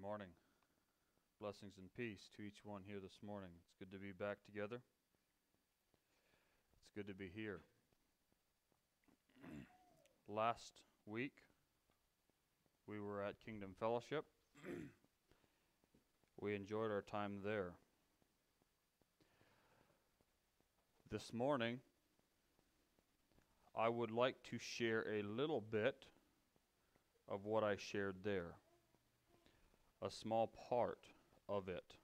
Morning. Blessings and peace to each one here this morning. It's good to be back together. It's good to be here. Last week, we were at Kingdom Fellowship. we enjoyed our time there. This morning, I would like to share a little bit of what I shared there, a small part of it.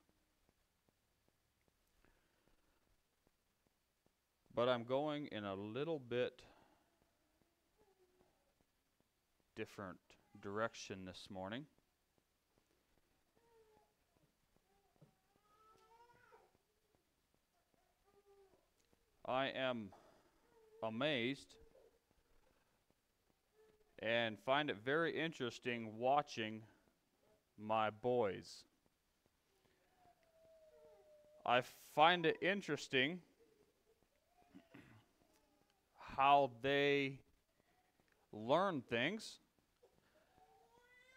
But I'm going in a little bit different direction this morning. I am amazed and find it very interesting watching my boys. I find it interesting how they learn things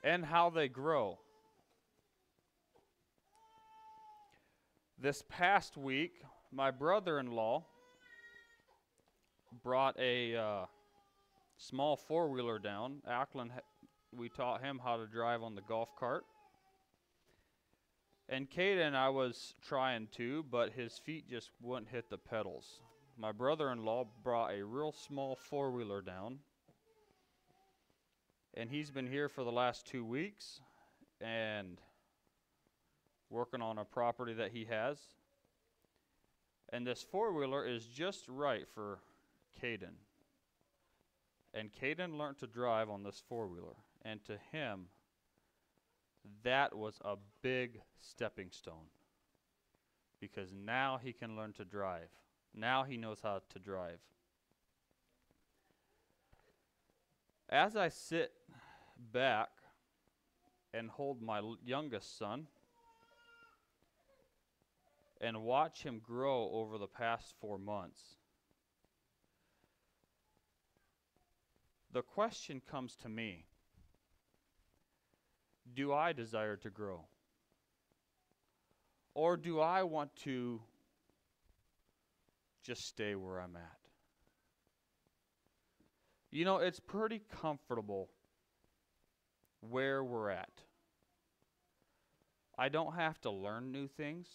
and how they grow. This past week, my brother in law brought a uh, small four wheeler down. Ackland, we taught him how to drive on the golf cart. And Caden, I was trying to, but his feet just wouldn't hit the pedals. My brother in law brought a real small four wheeler down. And he's been here for the last two weeks and working on a property that he has. And this four wheeler is just right for Caden. And Caden learned to drive on this four wheeler. And to him, that was a big stepping stone. Because now he can learn to drive. Now he knows how to drive. As I sit back and hold my youngest son and watch him grow over the past four months, the question comes to me Do I desire to grow? Or do I want to just stay where I'm at? You know, it's pretty comfortable where we're at. I don't have to learn new things.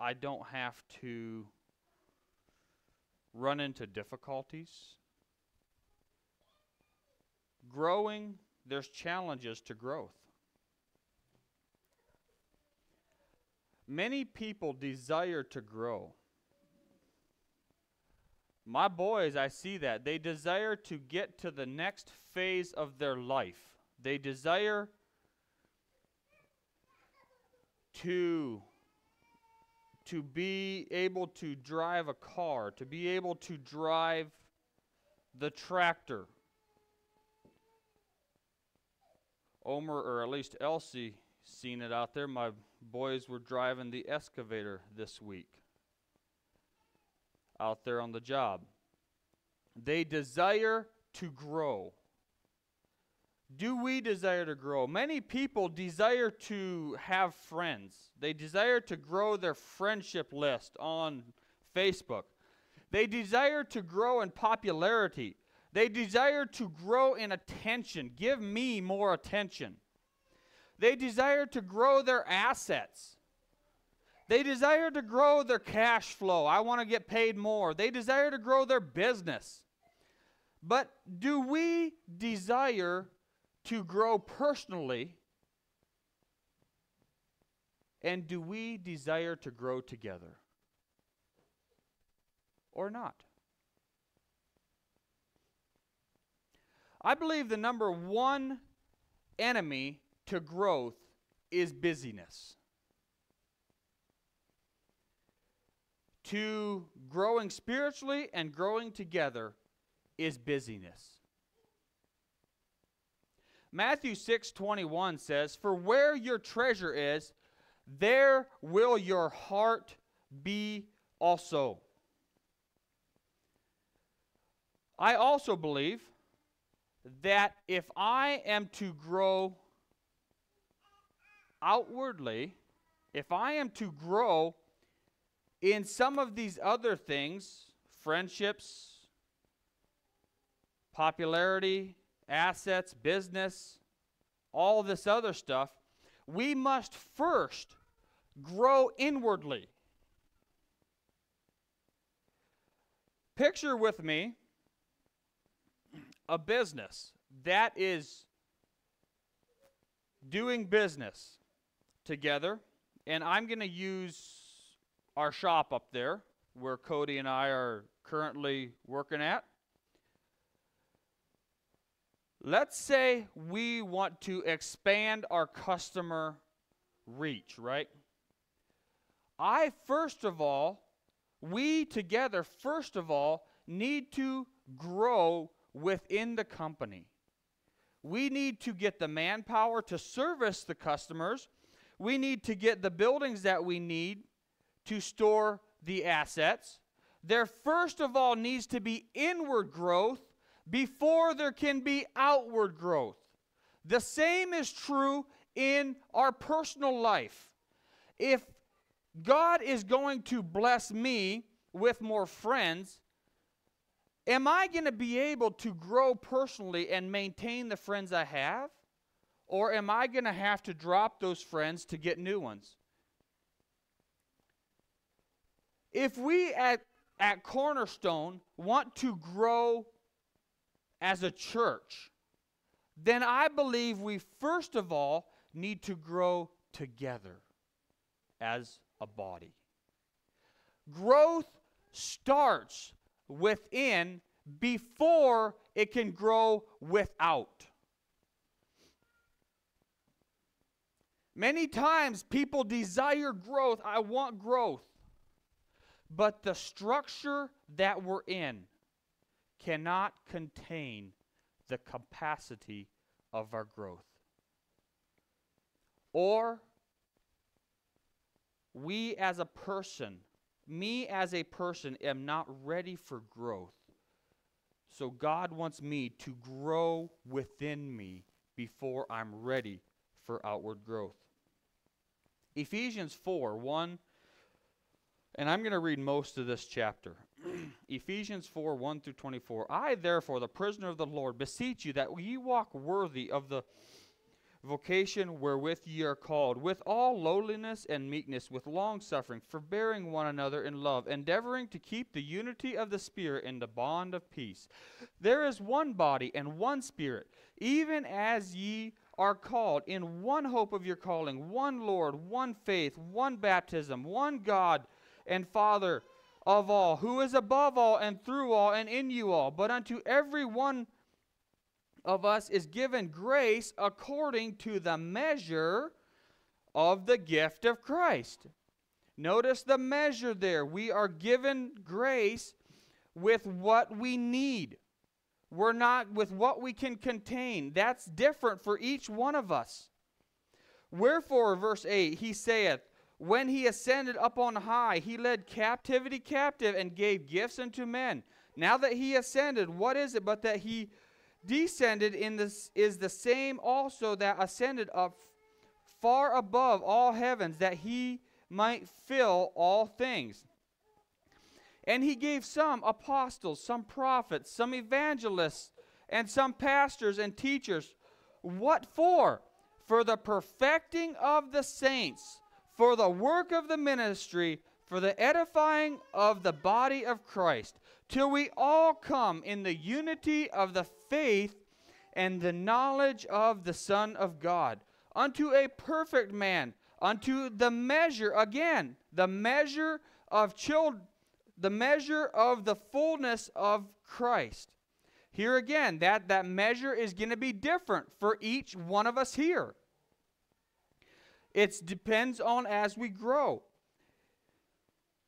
I don't have to run into difficulties growing, there's challenges to growth. Many people desire to grow. My boys, I see that. They desire to get to the next phase of their life. They desire to to be able to drive a car, to be able to drive the tractor, Omer, or at least Elsie, seen it out there. My boys were driving the excavator this week out there on the job. They desire to grow. Do we desire to grow? Many people desire to have friends. They desire to grow their friendship list on Facebook. They desire to grow in popularity. They desire to grow in attention. Give me more attention. They desire to grow their assets. They desire to grow their cash flow. I want to get paid more. They desire to grow their business. But do we desire to grow personally? And do we desire to grow together? Or not? I believe the number one enemy to growth is busyness. To growing spiritually and growing together is busyness. Matthew 6:21 says, "For where your treasure is, there will your heart be also." I also believe that if I am to grow outwardly, if I am to grow in some of these other things, friendships, popularity, assets, business, all this other stuff, we must first grow inwardly. Picture with me a business that is doing business together, and I'm going to use our shop up there where Cody and I are currently working at. Let's say we want to expand our customer reach, right? I, first of all, we together, first of all, need to grow within the company. We need to get the manpower to service the customers. We need to get the buildings that we need to store the assets. There, first of all, needs to be inward growth before there can be outward growth. The same is true in our personal life. If God is going to bless me with more friends, am I going to be able to grow personally and maintain the friends I have? Or am I going to have to drop those friends to get new ones? If we at, at Cornerstone want to grow as a church, then I believe we first of all need to grow together as a body. Growth starts within before it can grow without. Many times people desire growth. I want growth. But the structure that we're in cannot contain the capacity of our growth. Or we as a person, me as a person, am not ready for growth. So God wants me to grow within me before I'm ready for outward growth. Ephesians 4 1, and I'm going to read most of this chapter. Ephesians 4 1 through 24. I, therefore, the prisoner of the Lord, beseech you that ye walk worthy of the vocation wherewith ye are called, with all lowliness and meekness, with long suffering, forbearing one another in love, endeavoring to keep the unity of the Spirit in the bond of peace. There is one body and one Spirit, even as ye are called in one hope of your calling, one Lord, one faith, one baptism, one God and Father of all, who is above all and through all and in you all. But unto every one of us is given grace according to the measure of the gift of Christ. Notice the measure there. We are given grace with what we need. We're not with what we can contain. That's different for each one of us. Wherefore, verse 8, he saith, When he ascended up on high, he led captivity captive and gave gifts unto men. Now that he ascended, what is it but that he descended in this is the same also that ascended up far above all heavens that he might fill all things. And he gave some apostles, some prophets, some evangelists, and some pastors and teachers. What for? For the perfecting of the saints, for the work of the ministry, for the edifying of the body of Christ, till we all come in the unity of the faith and the knowledge of the Son of God, unto a perfect man, unto the measure, again, the measure of children, the measure of the fullness of Christ. Here again, that, that measure is going to be different for each one of us here. It depends on as we grow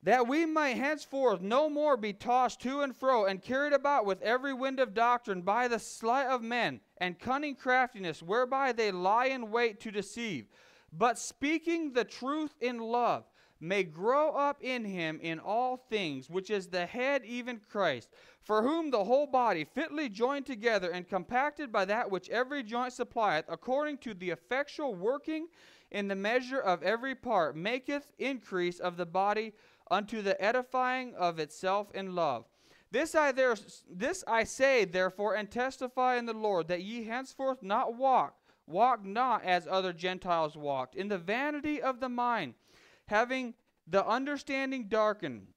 that we might henceforth no more be tossed to and fro and carried about with every wind of doctrine by the sleight of men and cunning craftiness whereby they lie in wait to deceive, but speaking the truth in love may grow up in him in all things, which is the head, even Christ, for whom the whole body, fitly joined together and compacted by that which every joint supplieth, according to the effectual working in the measure of every part, maketh increase of the body unto the edifying of itself in love. This I there this I say therefore and testify in the Lord that ye henceforth not walk walk not as other Gentiles walked in the vanity of the mind having the understanding darkened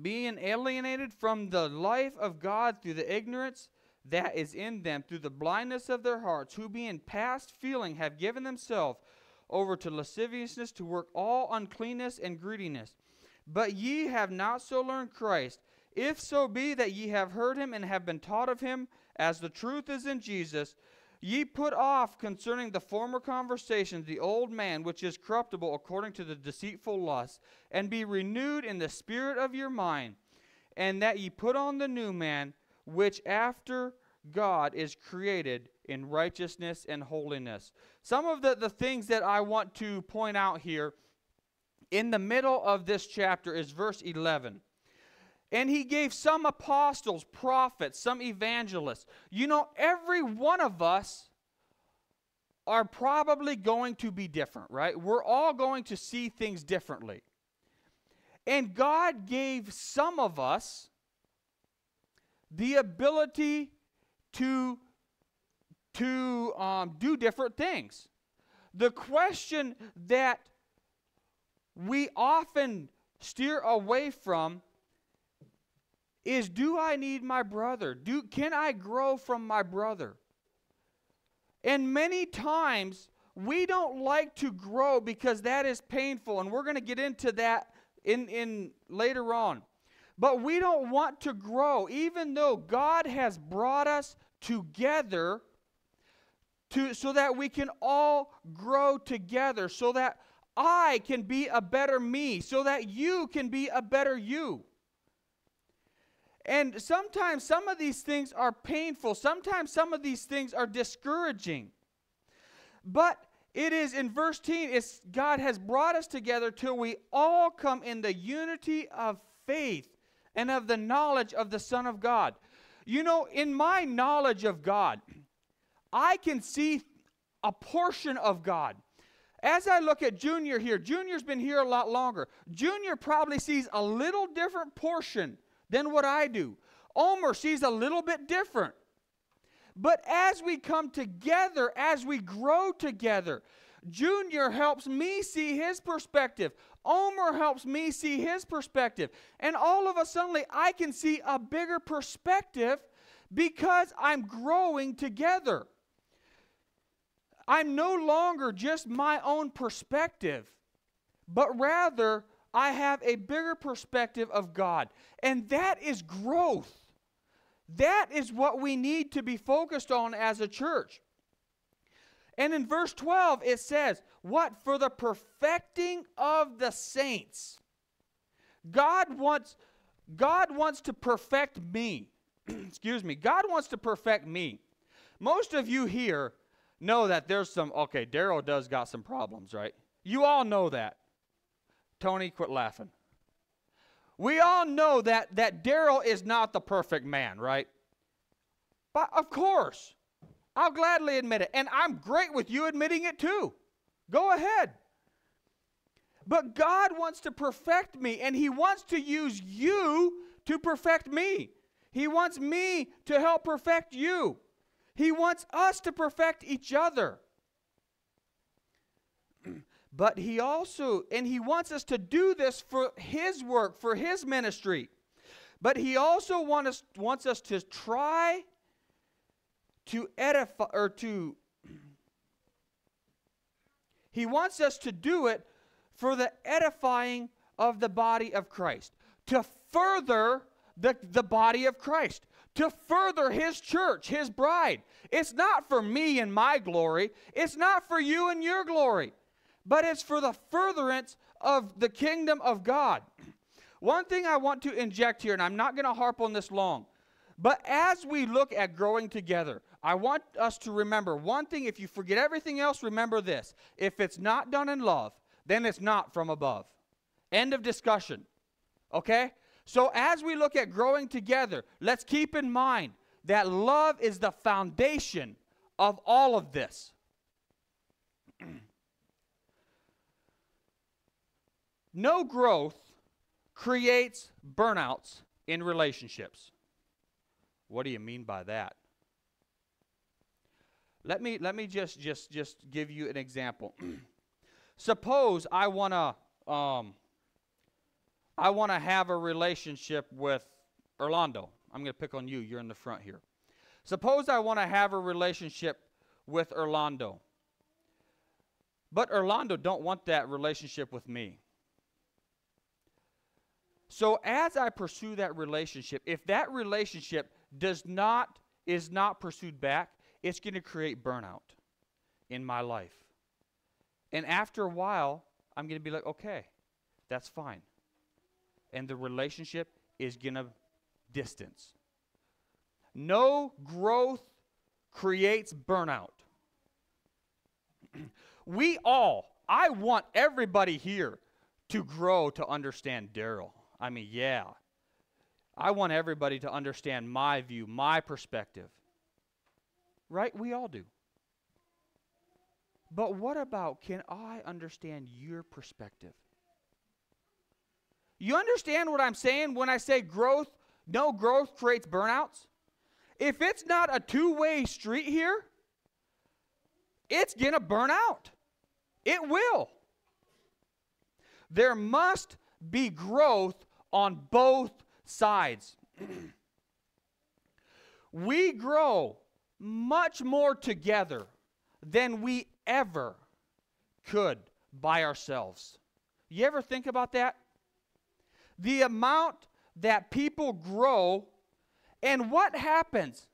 being alienated from the life of God through the ignorance that is in them through the blindness of their hearts who being past feeling have given themselves over to lasciviousness to work all uncleanness and greediness. But ye have not so learned Christ. If so be that ye have heard him and have been taught of him, as the truth is in Jesus, ye put off concerning the former conversation the old man which is corruptible according to the deceitful lust, and be renewed in the spirit of your mind, and that ye put on the new man, which after God is created in righteousness and holiness. Some of the, the things that I want to point out here in the middle of this chapter is verse 11. And he gave some apostles, prophets, some evangelists. You know, every one of us are probably going to be different, right? We're all going to see things differently. And God gave some of us the ability to, to um, do different things. The question that we often steer away from is do I need my brother? Do can I grow from my brother? And many times we don't like to grow because that is painful and we're going to get into that in in later on. But we don't want to grow even though God has brought us together to so that we can all grow together so that I can be a better me so that you can be a better you. And sometimes some of these things are painful. Sometimes some of these things are discouraging. But it is in verse 10, it's God has brought us together till we all come in the unity of faith and of the knowledge of the Son of God. You know, in my knowledge of God, I can see a portion of God. As I look at Junior here, Junior's been here a lot longer. Junior probably sees a little different portion than what I do. Omer sees a little bit different. But as we come together, as we grow together, Junior helps me see his perspective. Omer helps me see his perspective. And all of a sudden, I can see a bigger perspective because I'm growing together. I'm no longer just my own perspective, but rather I have a bigger perspective of God. And that is growth. That is what we need to be focused on as a church. And in verse 12, it says, What? For the perfecting of the saints. God wants, God wants to perfect me. Excuse me. God wants to perfect me. Most of you here know that there's some, okay, Darrell does got some problems, right? You all know that. Tony, quit laughing. We all know that, that Darrell is not the perfect man, right? But of course, I'll gladly admit it. And I'm great with you admitting it too. Go ahead. But God wants to perfect me, and He wants to use you to perfect me. He wants me to help perfect you. He wants us to perfect each other. But he also, and he wants us to do this for his work, for his ministry. But he also want us, wants us to try to edify, or to, he wants us to do it for the edifying of the body of Christ, to further the, the body of Christ, to further his church, his bride. It's not for me and my glory, it's not for you and your glory but it's for the furtherance of the kingdom of God. One thing I want to inject here, and I'm not going to harp on this long, but as we look at growing together, I want us to remember one thing. If you forget everything else, remember this. If it's not done in love, then it's not from above. End of discussion. Okay? So as we look at growing together, let's keep in mind that love is the foundation of all of this. No growth creates burnouts in relationships. What do you mean by that? Let me let me just just just give you an example. Suppose I want to um, I want to have a relationship with Orlando. I'm going to pick on you. You're in the front here. Suppose I want to have a relationship with Orlando. But Orlando don't want that relationship with me. So as I pursue that relationship, if that relationship does not is not pursued back, it's going to create burnout in my life. And after a while, I'm going to be like, okay, that's fine. And the relationship is going to distance. No growth creates burnout. we all, I want everybody here to grow to understand Darrell. I mean, yeah. I want everybody to understand my view, my perspective. Right? We all do. But what about can I understand your perspective? You understand what I'm saying when I say growth, no growth creates burnouts? If it's not a two way street here, it's going to burn out. It will. There must be growth on both sides. we grow much more together than we ever could by ourselves. You ever think about that? The amount that people grow and what happens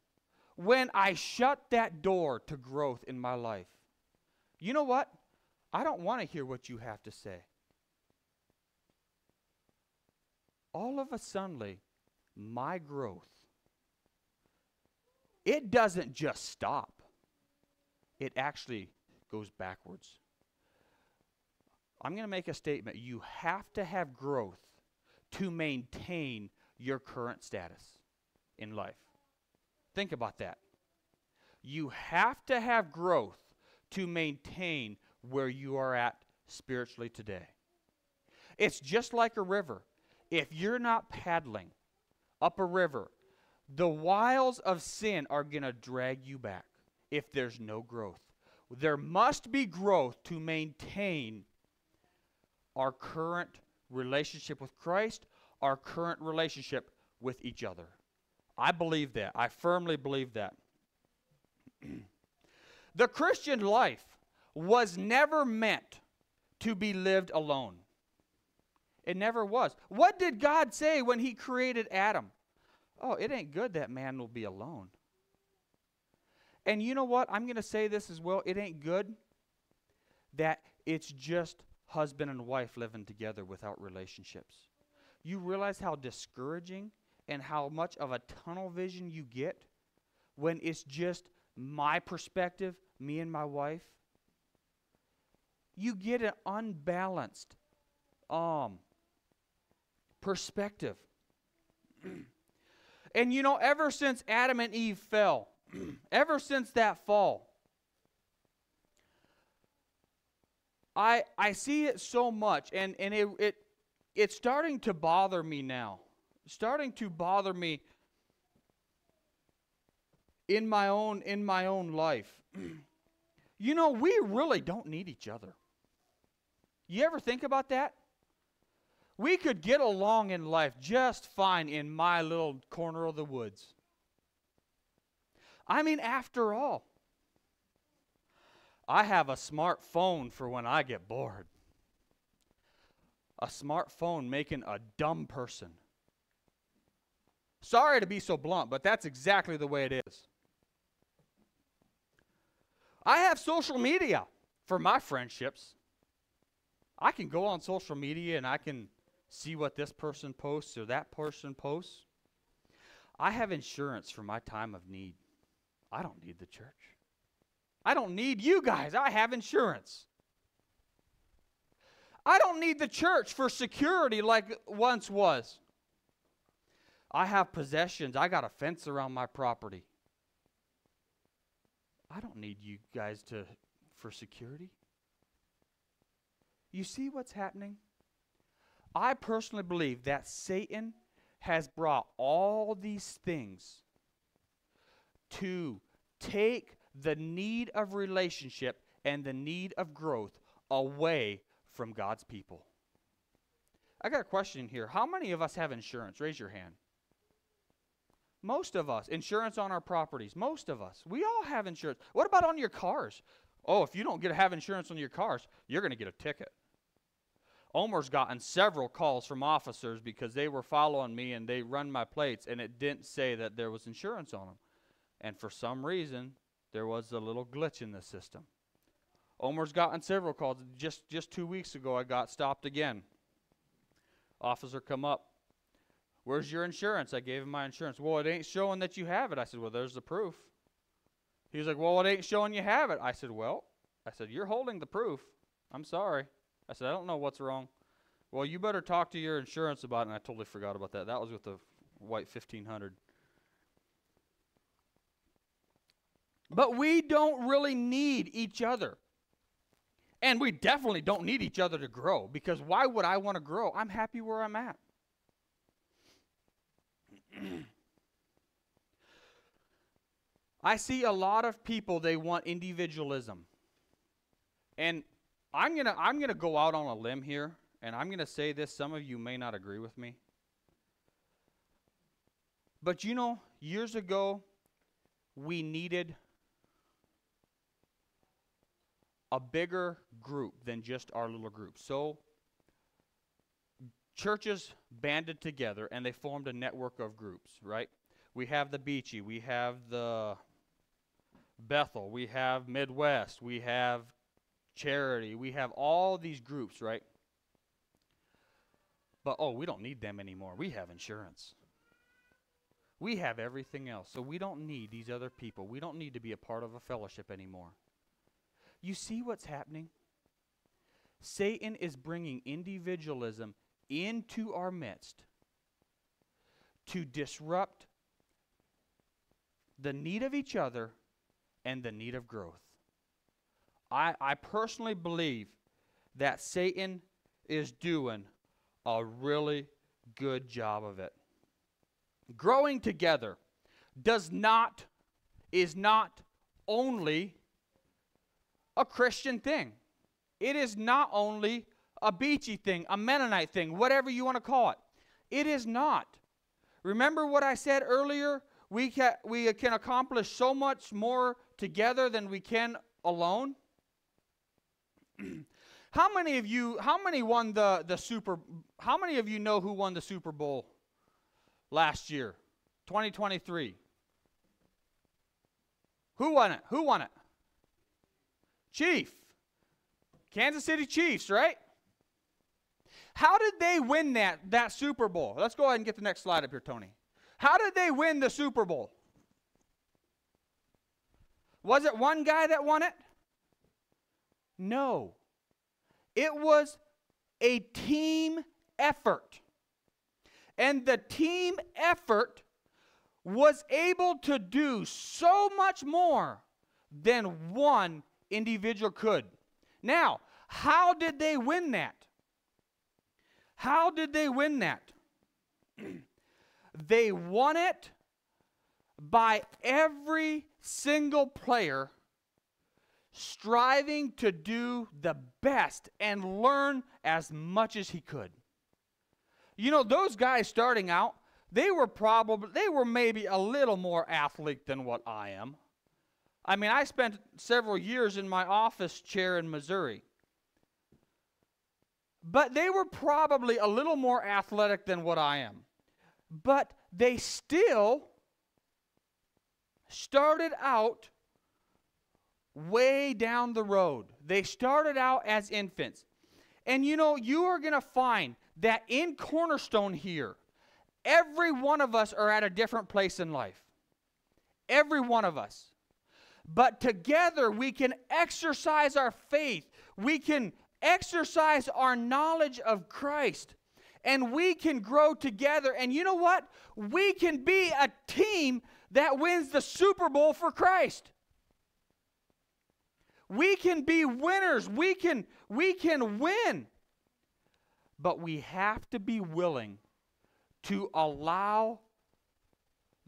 when I shut that door to growth in my life? You know what? I don't want to hear what you have to say. All of a sudden, my growth, it doesn't just stop, it actually goes backwards. I'm going to make a statement. You have to have growth to maintain your current status in life. Think about that. You have to have growth to maintain where you are at spiritually today. It's just like a river. If you're not paddling up a river, the wiles of sin are going to drag you back if there's no growth. There must be growth to maintain our current relationship with Christ, our current relationship with each other. I believe that. I firmly believe that. the Christian life was never meant to be lived alone. It never was. What did God say when He created Adam? Oh, it ain't good that man will be alone. And you know what? I'm going to say this as well. It ain't good that it's just husband and wife living together without relationships. You realize how discouraging and how much of a tunnel vision you get when it's just my perspective, me and my wife. You get an unbalanced um, perspective. and you know, ever since Adam and Eve fell, ever since that fall, I I see it so much, and and it it it's starting to bother me now starting to bother me in my own in my own life. you know, we really don't need each other. You ever think about that? We could get along in life just fine in my little corner of the woods. I mean, after all, I have a smartphone for when I get bored. A smartphone making a dumb person Sorry to be so blunt, but that's exactly the way it is. I have social media for my friendships. I can go on social media and I can see what this person posts or that person posts. I have insurance for my time of need. I don't need the church. I don't need you guys. I have insurance. I don't need the church for security like once was. I have possessions. I got a fence around my property. I don't need you guys to for security. You see what's happening? I personally believe that Satan has brought all these things to take the need of relationship and the need of growth away from God's people. I got a question here. How many of us have insurance? Raise your hand. Most of us. Insurance on our properties. Most of us. We all have insurance. What about on your cars? Oh, if you don't get to have insurance on your cars, you're going to get a ticket. Omer's gotten several calls from officers because they were following me and they run my plates and it didn't say that there was insurance on them. And for some reason, there was a little glitch in the system. Omer's gotten several calls. Just just 2 weeks ago I got stopped again. Officer come up. Where's your insurance? I gave him my insurance. Well, it ain't showing that you have it. I said, "Well, there's the proof." He was like, Well, it ain't showing you have it. I said, Well, I said, You're holding the proof. I'm sorry. I said, I don't know what's wrong. Well, you better talk to your insurance about it. And I totally forgot about that. That was with the white 1500. But we don't really need each other. And we definitely don't need each other to grow because why would I want to grow? I'm happy where I'm at. I see a lot of people they want individualism. And I'm going to I'm going to go out on a limb here and I'm going to say this some of you may not agree with me. But you know, years ago we needed a bigger group than just our little group. So churches banded together and they formed a network of groups, right? We have the Beachy, we have the Bethel, we have Midwest, we have Charity, we have all these groups, right? But oh, we don't need them anymore. We have insurance. We have everything else. So we don't need these other people. We don't need to be a part of a fellowship anymore. You see what's happening? Satan is bringing individualism into our midst to disrupt the need of each other and the need of growth. I, I personally believe that Satan is doing a really good job of it. Growing together does not, is not only a Christian thing. It is not only a beachy thing, a Mennonite thing, whatever you want to call it. It is not. Remember what I said earlier? We can, we can accomplish so much more together than we can alone? how many of you how many won the the super how many of you know who won the Super Bowl last year? 2023. Who won it? Who won it? Chief. Kansas City Chiefs, right? How did they win that that Super Bowl? Let's go ahead and get the next slide up here, Tony. How did they win the Super Bowl? Was it one guy that won it? No. It was a team effort. And the team effort was able to do so much more than one individual could. Now, how did they win that? How did they win that? they won it by every single player striving to do the best and learn as much as he could. You know, those guys starting out, they were probably, they were maybe a little more athlete than what I am. I mean, I spent several years in my office chair in Missouri. But they were probably a little more athletic than what I am. But they still started out way down the road. They started out as infants. And you know, you are going to find that in Cornerstone here, every one of us are at a different place in life. Every one of us. But together we can exercise our faith. We can exercise our knowledge of Christ. And we can grow together. And you know what? We can be a team that wins the Super Bowl for Christ. We can be winners. We can we can win. but we have to be willing to allow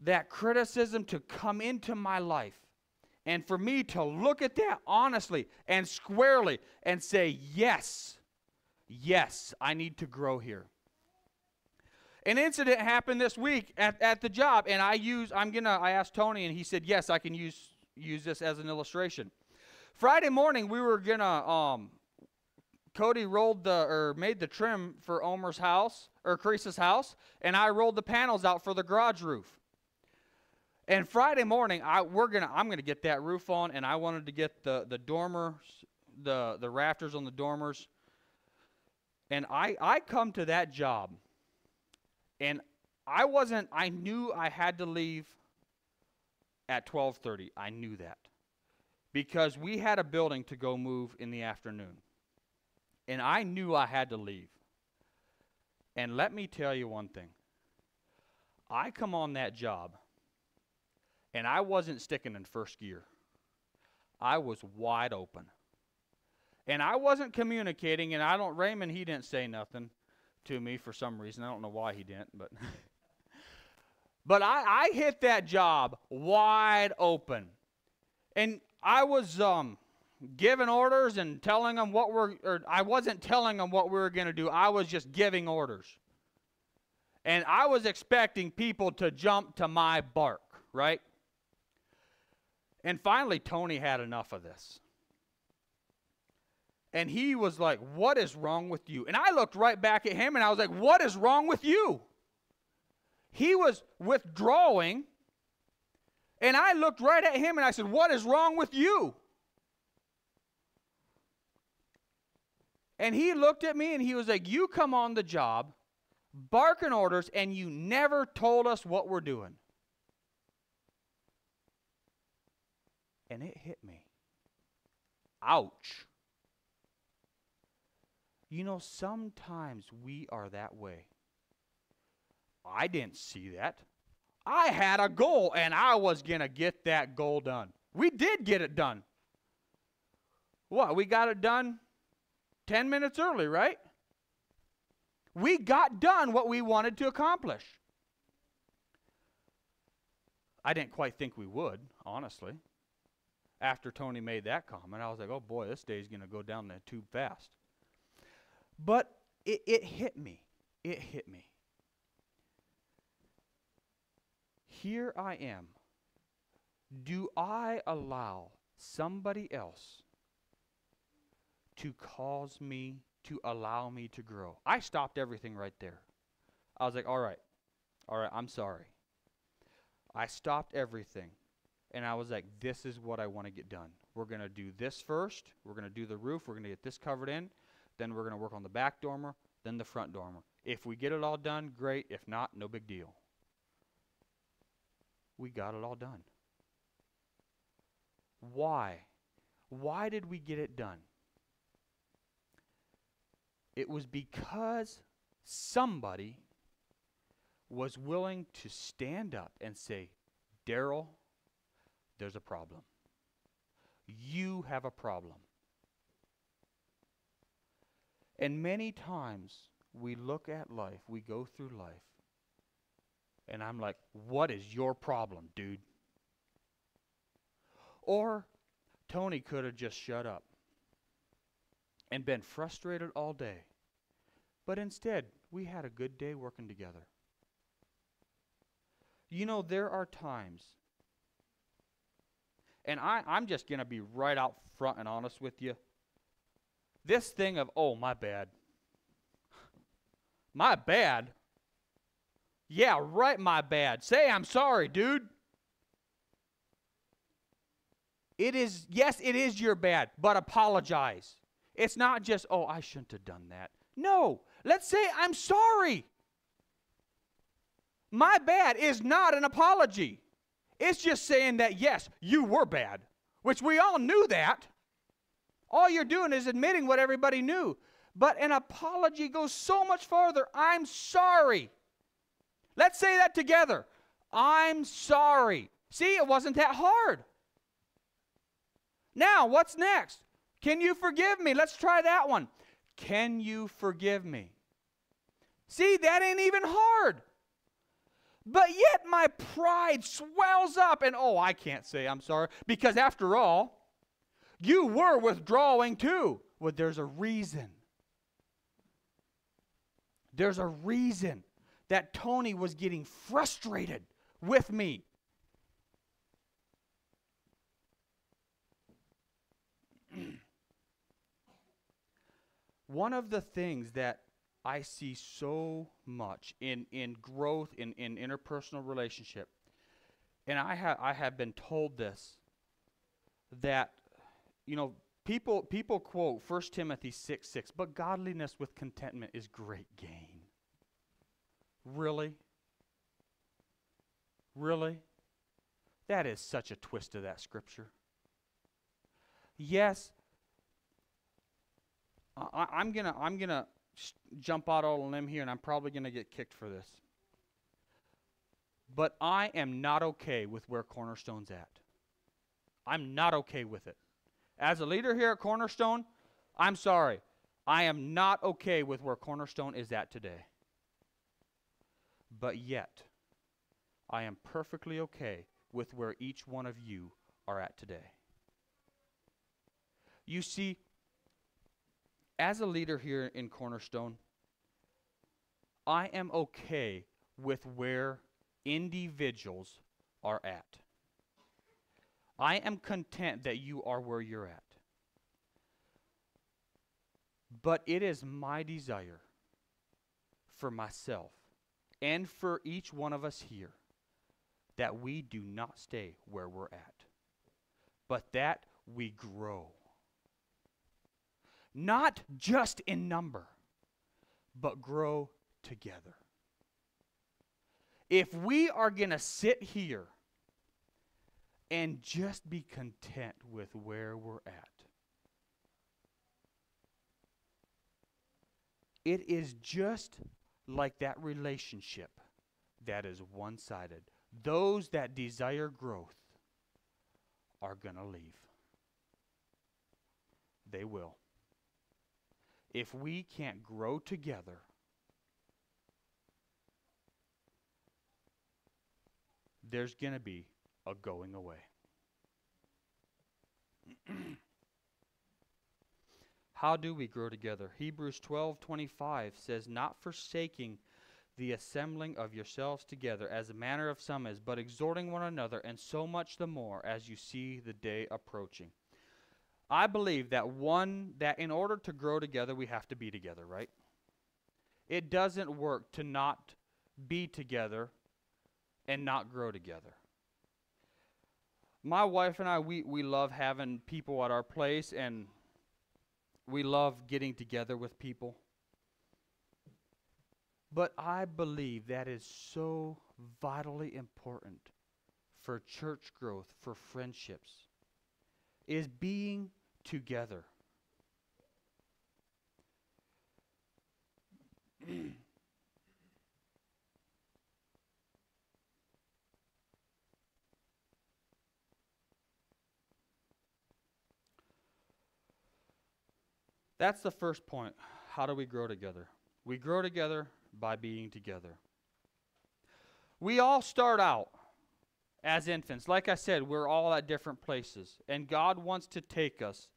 that criticism to come into my life and for me to look at that honestly and squarely and say, yes, yes, I need to grow here. An incident happened this week at, at the job, and I use I'm gonna I asked Tony, and he said yes, I can use use this as an illustration. Friday morning, we were gonna um, Cody rolled the or made the trim for Omer's house or Crease's house, and I rolled the panels out for the garage roof. And Friday morning, I we're gonna I'm gonna get that roof on, and I wanted to get the the dormers, the the rafters on the dormers. And I I come to that job, and I wasn't. I knew I had to leave at 12:30. I knew that because we had a building to go move in the afternoon, and I knew I had to leave. And let me tell you one thing. I come on that job and I wasn't sticking in first gear. I was wide open. And I wasn't communicating, and I don't, Raymond, he didn't say nothing to me for some reason. I don't know why he didn't, but. but I, I hit that job wide open. And I was um, giving orders and telling them what we're, or I wasn't telling them what we were going to do. I was just giving orders. And I was expecting people to jump to my bark, right? And finally, Tony had enough of this. And he was like, What is wrong with you? And I looked right back at him and I was like, What is wrong with you? He was withdrawing. And I looked right at him and I said, What is wrong with you? And he looked at me and he was like, You come on the job, barking orders, and you never told us what we're doing. and it hit me. Ouch. You know, sometimes we are that way. I didn't see that. I had a goal and I was going to get that goal done. We did get it done. What? We got it done 10 minutes early, right? We got done what we wanted to accomplish. I didn't quite think we would, honestly after Tony made that comment. I was like, oh boy, this day's going to go down the tube fast. But it, it hit me. It hit me. Here I am. Do I allow somebody else to cause me, to allow me to grow? I stopped everything right there. I was like, all right, all right, I'm sorry. I stopped everything and I was like, this is what I want to get done. We're going to do this first. We're going to do the roof. We're going to get this covered in. Then we're going to work on the back dormer, then the front dormer. If we get it all done, great. If not, no big deal. We got it all done. Why? Why did we get it done? It was because somebody was willing to stand up and say, Darrell, there's a problem. You have a problem. And many times we look at life, we go through life, and I'm like, what is your problem, dude? Or Tony could have just shut up and been frustrated all day. But instead, we had a good day working together. You know, there are times and I, I'm just going to be right out front and honest with you. This thing of, oh, my bad. My bad? Yeah, right, my bad. Say I'm sorry, dude. It is, yes, it is your bad, but apologize. It's not just, oh, I shouldn't have done that. No, let's say I'm sorry. My bad is not an apology. It's just saying that, yes, you were bad, which we all knew that. All you're doing is admitting what everybody knew. But an apology goes so much farther. I'm sorry. Let's say that together. I'm sorry. See, it wasn't that hard. Now, what's next? Can you forgive me? Let's try that one. Can you forgive me? See, that ain't even hard. But yet my pride swells up, and oh, I can't say I'm sorry, because after all, you were withdrawing too. Well, there's a reason. There's a reason that Tony was getting frustrated with me. One of the things that I see so much in, in growth in, in interpersonal relationship, and I have I have been told this that you know people people quote 1 Timothy 6 6, but godliness with contentment is great gain. Really? Really? That is such a twist of that scripture. Yes, I, am gonna I'm gonna jump out on a limb here, and I'm probably gonna get kicked for this. But I am not okay with where Cornerstone's at. I'm not okay with it. As a leader here at Cornerstone, I'm sorry. I am not okay with where Cornerstone is at today. But yet, I am perfectly okay with where each one of you are at today. You see, as a leader here in Cornerstone, I am okay with where individuals are at. I am content that you are where you're at. But it is my desire for myself and for each one of us here that we do not stay where we're at, but that we grow. Not just in number, but grow together. If we are going to sit here and just be content with where we're at, it is just like that relationship that is one sided. Those that desire growth are going to leave. They will. If we can't grow together, there's going to be a going away. How do we grow together? Hebrews 12:25 says, "Not forsaking the assembling of yourselves together as a manner of some is, but exhorting one another, and so much the more as you see the day approaching." I believe that one that in order to grow together we have to be together, right? It doesn't work to not be together and not grow together. My wife and I we we love having people at our place and we love getting together with people. But I believe that is so vitally important for church growth, for friendships, is being together. That's the first point. How do we grow together? We grow together by being together. We all start out as infants. Like I said, we're all at different places, and God wants to take us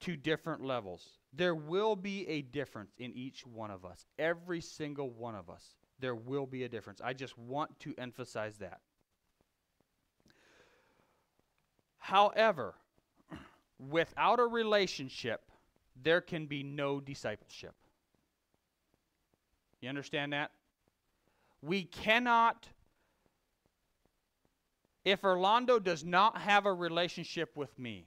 to different levels. There will be a difference in each one of us. Every single one of us. There will be a difference. I just want to emphasize that. However, without a relationship, there can be no discipleship. You understand that? We cannot, if Orlando does not have a relationship with me,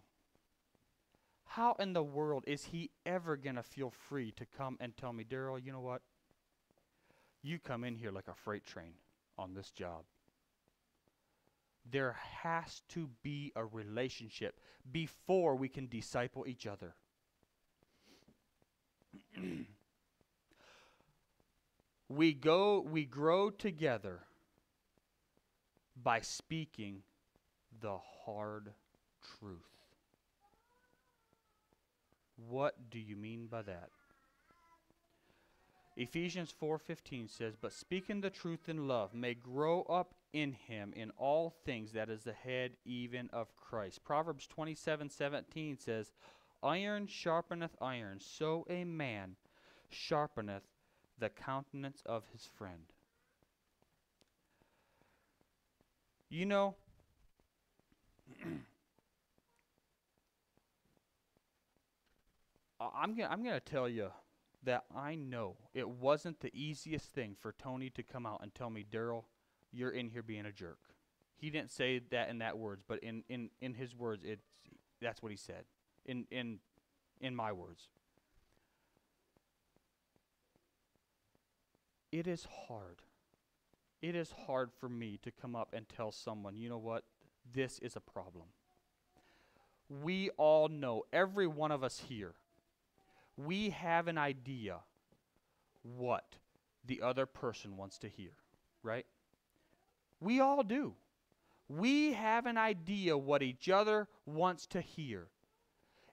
how in the world is he ever going to feel free to come and tell me, Darrell, you know what? You come in here like a freight train on this job. There has to be a relationship before we can disciple each other. We go we grow together by speaking the hard truth. What do you mean by that? Ephesians 4:15 says, "But speaking the truth in love may grow up in him in all things that is the head even of Christ." Proverbs 27:17 says, "Iron sharpeneth iron, so a man sharpeneth the countenance of his friend." You know, I'm gonna I'm gonna tell you that I know it wasn't the easiest thing for Tony to come out and tell me, Darrell, you're in here being a jerk. He didn't say that in that words, but in, in, in his words, it's that's what he said. In in in my words. It is hard. It is hard for me to come up and tell someone, you know what, this is a problem. We all know, every one of us here, we have an idea what the other person wants to hear, right? We all do. We have an idea what each other wants to hear.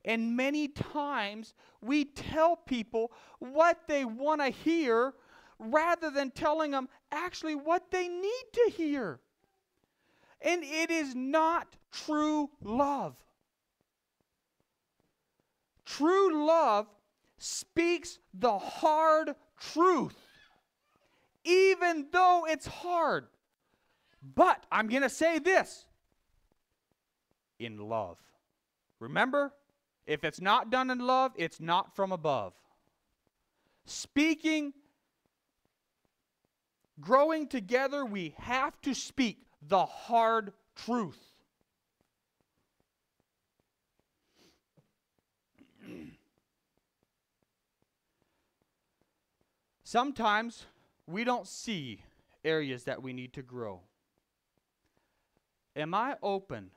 And many times we tell people what they want to hear rather than telling them actually what they need to hear. And it is not true love. True love speaks the hard truth, even though it's hard. But I'm going to say this in love. Remember, if it's not done in love, it's not from above. Speaking, growing together, we have to speak the hard truth. Sometimes we don't see areas that we need to grow. Am I open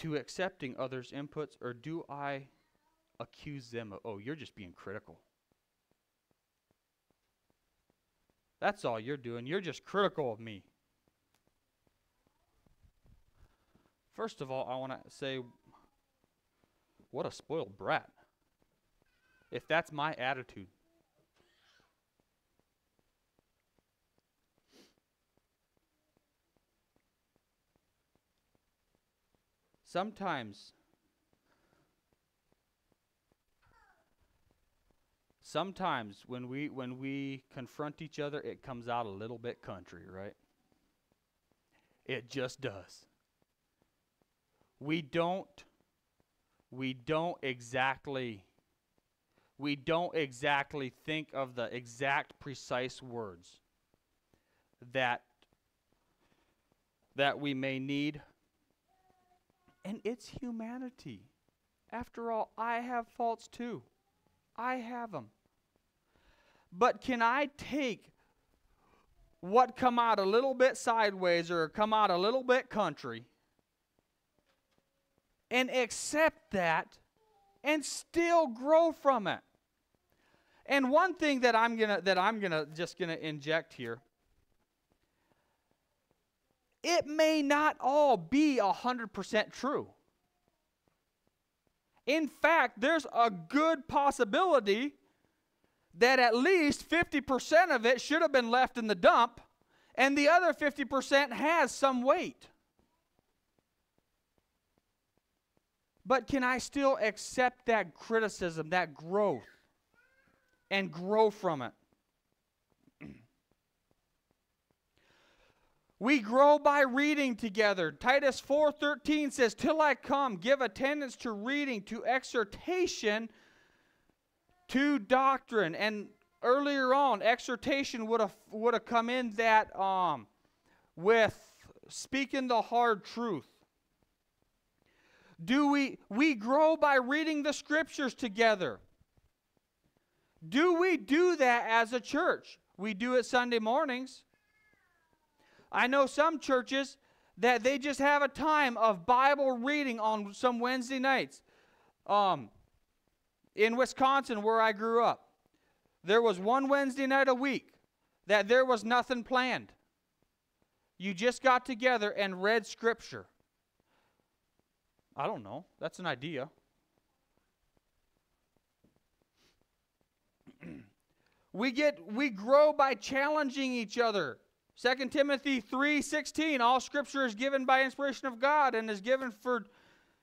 to accepting others' inputs or do I accuse them of, oh, you're just being critical? That's all you're doing. You're just critical of me. First of all, I want to say, what a spoiled brat. If that's my attitude. Sometimes, sometimes when we when we confront each other, it comes out a little bit country, right? It just does. We don't we don't exactly we don't exactly think of the exact precise words that that we may need and it's humanity. After all, I have faults too. I have them. But can I take what come out a little bit sideways or come out a little bit country and accept that and still grow from it? And one thing that I'm gonna that I'm gonna just gonna inject here it may not all be 100% true. In fact, there's a good possibility that at least 50% of it should have been left in the dump, and the other 50% has some weight. But can I still accept that criticism, that growth, and grow from it? We grow by reading together. Titus 4:13 says, "Till I come, give attendance to reading, to exhortation, to doctrine." And earlier on, exhortation would have would have come in that um, with speaking the hard truth. Do we we grow by reading the scriptures together? Do we do that as a church? We do it Sunday mornings. I know some churches that they just have a time of Bible reading on some Wednesday nights. Um, in Wisconsin, where I grew up, there was one Wednesday night a week that there was nothing planned. You just got together and read Scripture. I don't know. That's an idea. We get we grow by challenging each other. 2 Timothy 3:16 All scripture is given by inspiration of God and is given for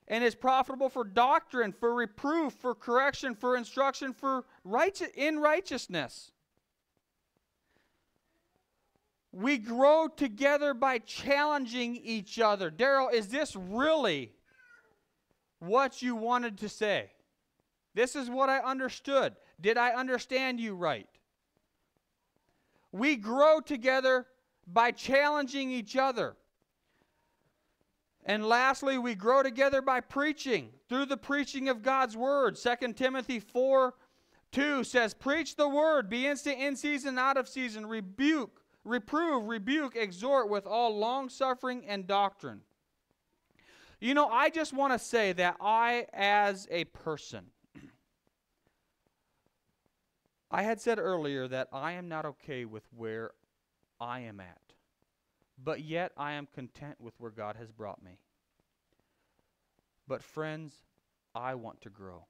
and is profitable for doctrine, for reproof, for correction, for instruction, for righteous in righteousness. We grow together by challenging each other. Darrell, is this really what you wanted to say? This is what I understood. Did I understand you right? We grow together by challenging each other. And lastly, we grow together by preaching, through the preaching of God's word. 2 Timothy 4 2 says, Preach the word, be instant in season, out of season, rebuke, reprove, rebuke, exhort with all long suffering and doctrine. You know, I just want to say that I, as a person, I had said earlier that I am not okay with where I am at, but yet I am content with where God has brought me. But friends, I want to grow.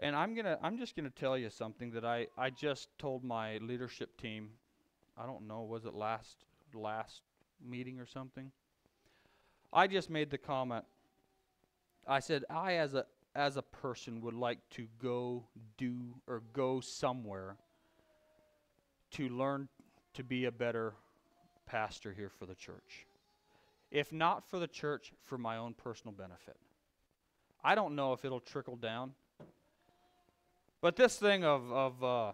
And I'm to I'm just going to tell you something that I I just told my leadership team. I don't know, was it last last meeting or something? I just made the comment. I said I as a as a person would like to go do or go somewhere to learn to be a better pastor here for the church. If not for the church, for my own personal benefit. I don't know if it'll trickle down. But this thing of, of uh,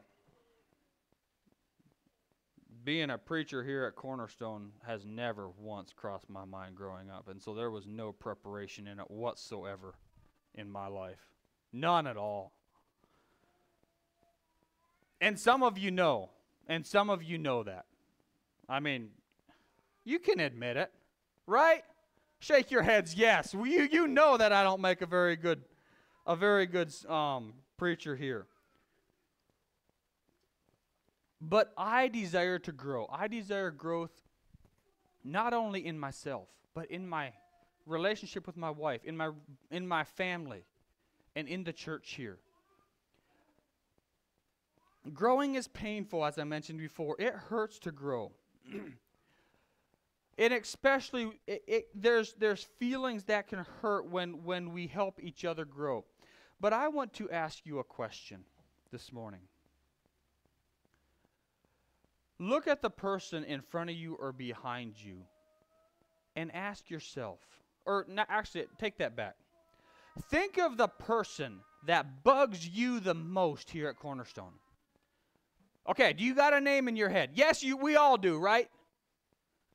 being a preacher here at Cornerstone has never once crossed my mind growing up. And so there was no preparation in it whatsoever in my life. None at all. And some of you know, and some of you know that. I mean, you can admit it, right? Shake your heads, yes. Well, you, you know that I don't make a very good, a very good um, preacher here. But I desire to grow. I desire growth not only in myself, but in my relationship with my wife, in my in my family, and in the church here. Growing is painful, as I mentioned before. It hurts to grow. and especially, it, it, there's, there's feelings that can hurt when, when we help each other grow. But I want to ask you a question this morning. Look at the person in front of you or behind you and ask yourself, or actually, take that back. Think of the person that bugs you the most here at Cornerstone. Okay, do you got a name in your head? Yes, you we all do, right?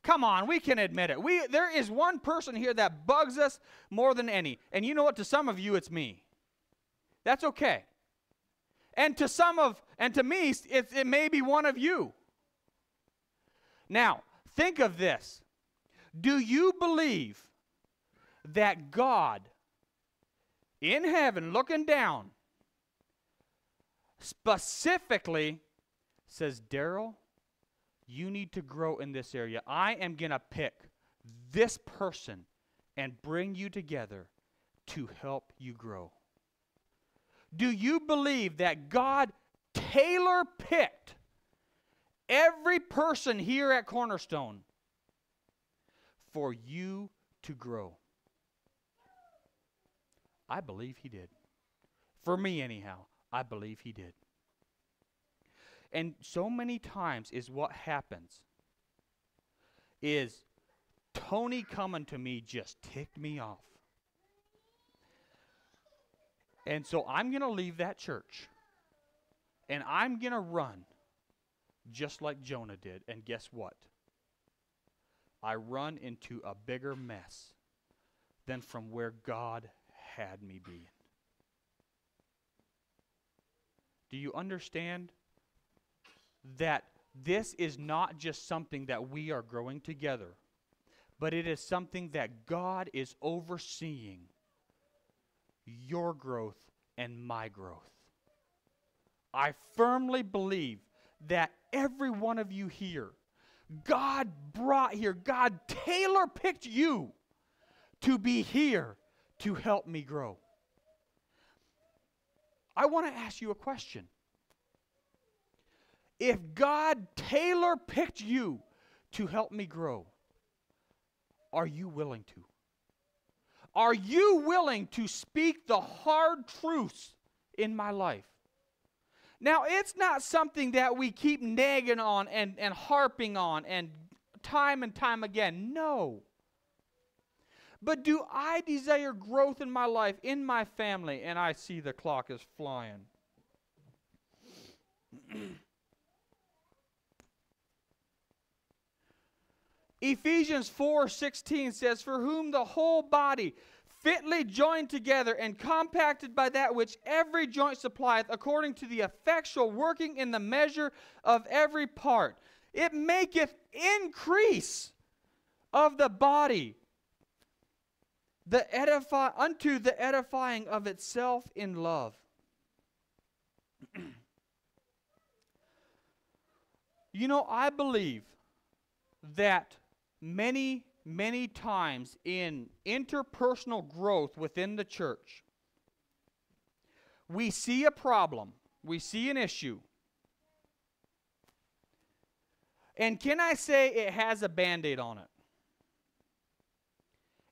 Come on, we can admit it. We there is one person here that bugs us more than any. And you know what? To some of you it's me. That's okay. And to some of and to me it, it may be one of you. Now, think of this. Do you believe that God in heaven looking down specifically says, Darrell, you need to grow in this area. I am going to pick this person and bring you together to help you grow. Do you believe that God tailor picked every person here at Cornerstone for you to grow? I believe He did. For me, anyhow, I believe He did. And so many times is what happens is Tony coming to me just ticked me off. And so I'm going to leave that church and I'm going to run just like Jonah did. And guess what? I run into a bigger mess than from where God had me be. Do you understand that this is not just something that we are growing together, but it is something that God is overseeing your growth and my growth. I firmly believe that every one of you here, God brought here, God tailor picked you to be here to help me grow. I want to ask you a question. If God tailor picked you to help me grow, are you willing to? Are you willing to speak the hard truths in my life? Now, it's not something that we keep nagging on and, and harping on and time and time again. No. But do I desire growth in my life, in my family? And I see the clock is flying. Ephesians 4:16 says for whom the whole body fitly joined together and compacted by that which every joint supplieth according to the effectual working in the measure of every part it maketh increase of the body the edify unto the edifying of itself in love. You know i believe that many, many times in interpersonal growth within the church, we see a problem, we see an issue. And can I say it has a band aid on it?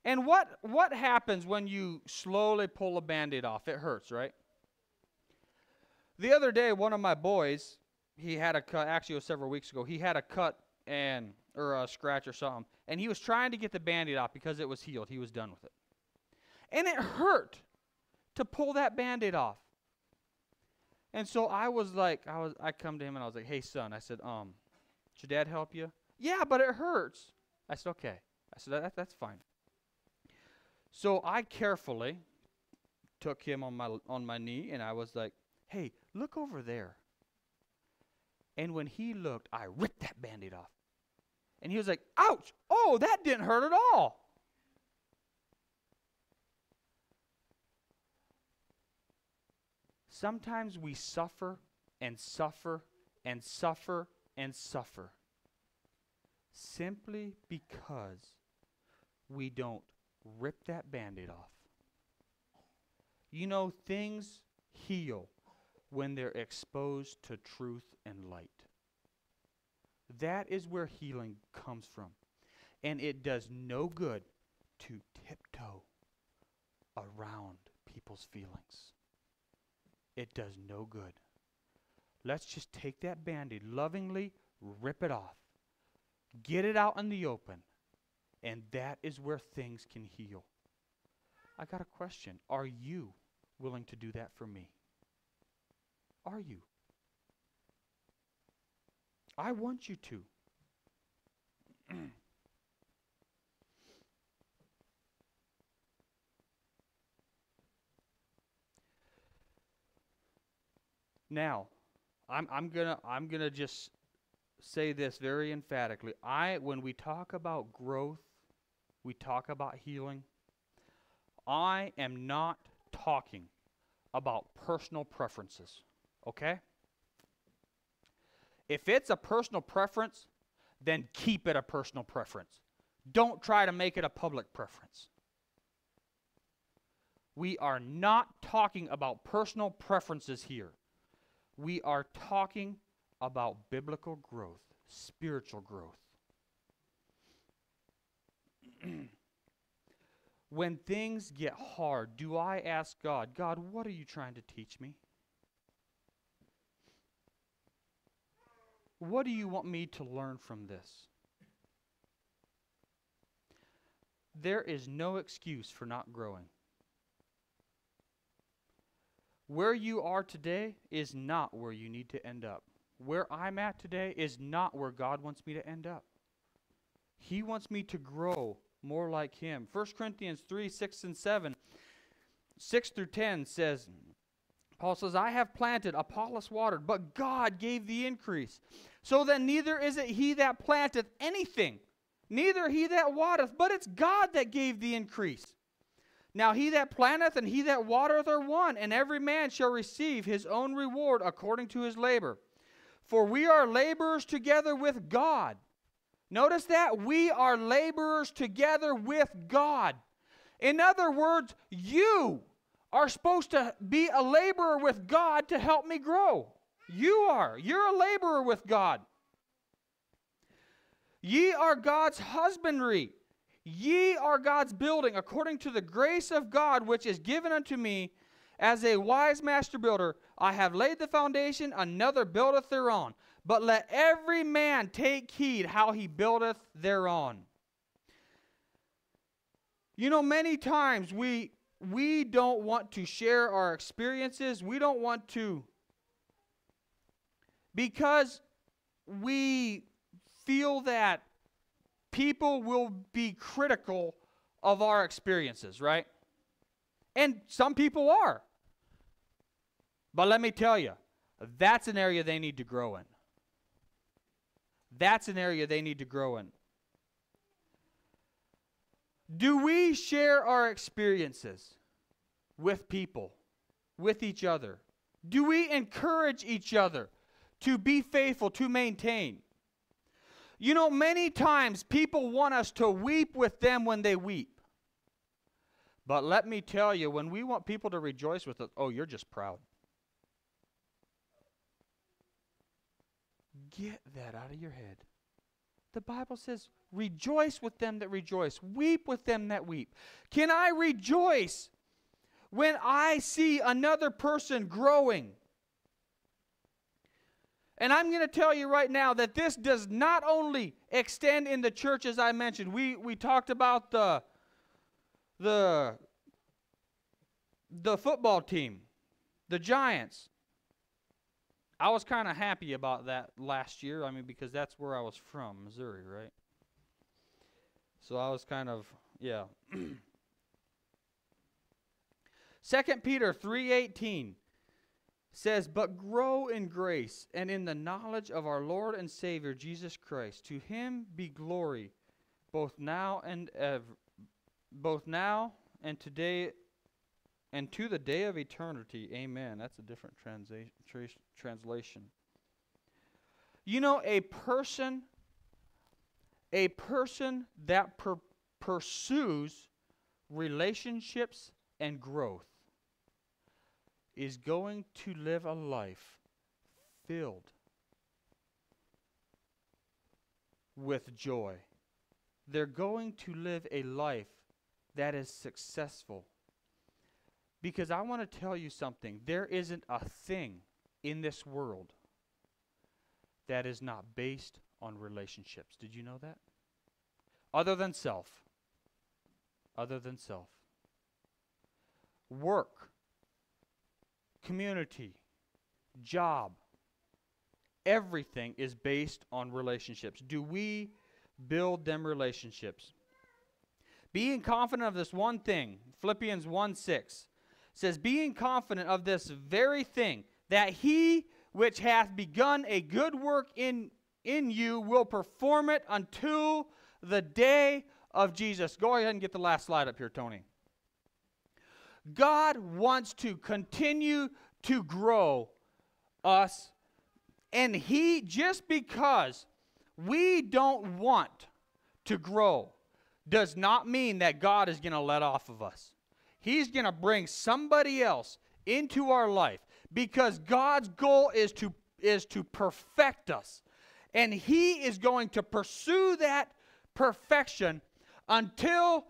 And what, what happens when you slowly pull a band aid off? It hurts, right? The other day, one of my boys, he had a cut, actually, it was several weeks ago, he had a cut and or a scratch or something, and he was trying to get the band-aid off because it was healed. He was done with it. And it hurt to pull that band-aid off. And so I was like, I was I come to him and I was like, hey son, I said, um, should dad help you? Yeah, but it hurts. I said, okay. I said, that, that's fine. So I carefully took him on my on my knee and I was like, hey, look over there. And when he looked, I ripped that band-aid off. And he was like, ouch, oh, that didn't hurt at all. Sometimes we suffer and suffer and suffer and suffer simply because we don't rip that band aid off. You know, things heal when they're exposed to truth and light. That is where healing comes from. And it does no good to tiptoe around people's feelings. It does no good. Let's just take that band aid, lovingly rip it off, get it out in the open, and that is where things can heal. I got a question. Are you willing to do that for me? Are you? I want you to. now, I'm, I'm gonna I'm gonna just say this very emphatically. I when we talk about growth, we talk about healing. I am not talking about personal preferences. Okay? If it's a personal preference, then keep it a personal preference. Don't try to make it a public preference. We are not talking about personal preferences here. We are talking about biblical growth, spiritual growth. when things get hard, do I ask God, God, what are you trying to teach me? What do you want me to learn from this? There is no excuse for not growing. Where you are today is not where you need to end up. Where I'm at today is not where God wants me to end up. He wants me to grow more like Him. 1 Corinthians 3 6 and 7, 6 through 10 says, Paul says, I have planted, Apollos watered, but God gave the increase. So then neither is it he that planteth anything, neither he that watereth, but it's God that gave the increase. Now he that planteth and he that watereth are one, and every man shall receive his own reward according to his labor. For we are laborers together with God. Notice that we are laborers together with God. In other words, you are supposed to be a laborer with God to help me grow. You are. You're a laborer with God. Ye are God's husbandry. Ye are God's building, according to the grace of God which is given unto me. As a wise master builder, I have laid the foundation, another buildeth thereon. But let every man take heed how he buildeth thereon. You know, many times we we don't want to share our experiences. We don't want to because we feel that people will be critical of our experiences, right? And some people are. But let me tell you, that's an area they need to grow in. That's an area they need to grow in. Do we share our experiences with people, with each other? Do we encourage each other to be faithful, to maintain? You know, many times people want us to weep with them when they weep. But let me tell you, when we want people to rejoice with us, oh, you're just proud. Get that out of your head. The Bible says, rejoice with them that rejoice, weep with them that weep. Can I rejoice when I see another person growing? And I'm going to tell you right now that this does not only extend in the church as I mentioned. We we talked about the the the football team, the Giants. I was kind of happy about that last year. I mean because that's where I was from, Missouri, right? So I was kind of yeah. Second Peter 3:18 says, But grow in grace and in the knowledge of our Lord and Savior Jesus Christ. To him be glory both now and ever, both now and today and to the day of eternity. Amen. That's a different transa- tra- translation. You know, a person, a person that per- pursues relationships and growth is going to live a life filled with joy. They're going to live a life that is successful. Because I want to tell you something there isn't a thing in this world that is not based on relationships. Did you know that? Other than self. Other than self. Work community, job, everything is based on relationships. Do we build them relationships? Being confident of this one thing, Philippians 1 6 says, Being confident of this very thing, that he which hath begun a good work in, in you will perform it until the day of Jesus. Go ahead and get the last slide up here, Tony. God wants to continue to grow us. And He, just because we don't want to grow, does not mean that God is going to let off of us. He's going to bring somebody else into our life because God's goal is to is to perfect us. And he is going to pursue that perfection until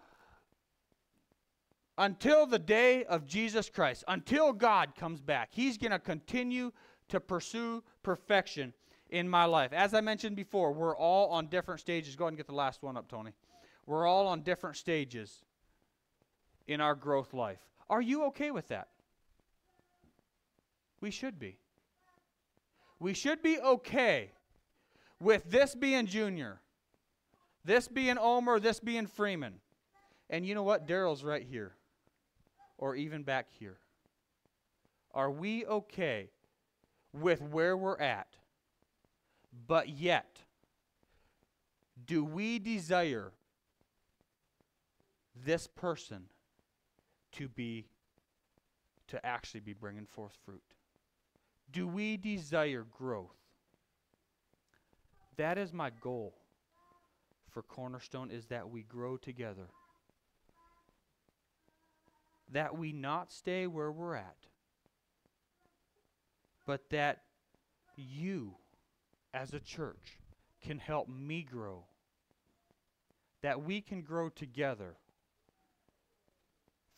until the day of Jesus Christ, until God comes back. He's going to continue to pursue perfection in my life. As I mentioned before, we're all on different stages. Go ahead and get the last one up, Tony. We're all on different stages in our growth life. Are you okay with that? We should be. We should be okay with this being Junior, this being Omer, this being Freeman. And you know what? Darrell's right here or even back here? Are we okay with where we're at? But yet, do we desire this person to be to actually be bringing forth fruit? Do we desire growth? That is my goal for Cornerstone is that we grow together that we not stay where we're at, but that you, as a church, can help me grow. That we can grow together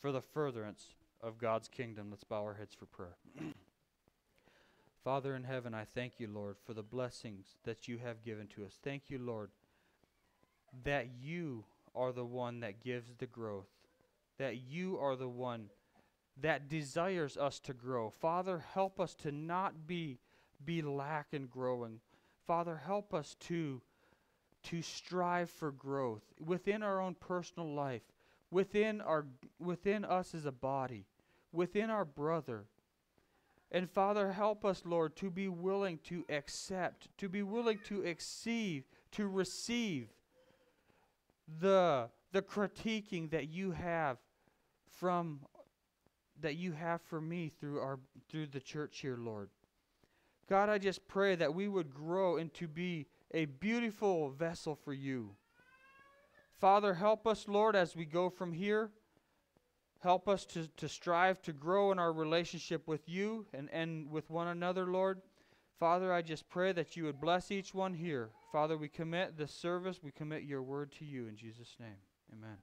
for the furtherance of God's kingdom. Let's bow our heads for prayer. Father in heaven, I thank you, Lord, for the blessings that you have given to us. Thank you, Lord, that you are the one that gives the growth, that you are the one that desires us to grow. Father, help us to not be be lack in growing. Father, help us to to strive for growth within our own personal life, within our within us as a body, within our brother. And Father, help us, Lord, to be willing to accept, to be willing to exceed, to receive the the critiquing that you have from that you have for me through our through the church here, Lord. God, I just pray that we would grow and to be a beautiful vessel for you. Father, help us, Lord, as we go from here. Help us to, to strive to grow in our relationship with you and, and with one another, Lord. Father, I just pray that you would bless each one here. Father, we commit this service, we commit your word to you in Jesus' name. Amen.